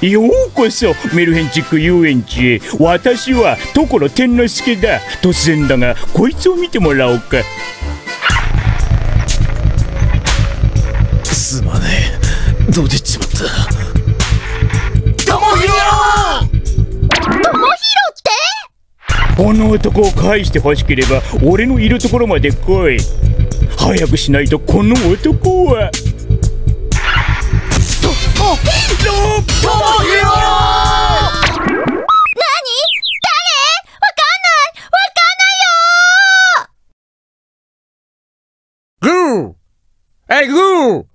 ようこそメルヘンチック遊園地へ。私は所天之助だ。突然だがこいつを見てもらおうか。すまねえ。どうでっちまった？ともひろともひろって？この男を返して欲しければ俺のいるところまで来い。早くしないとこの男は Hey, Gu!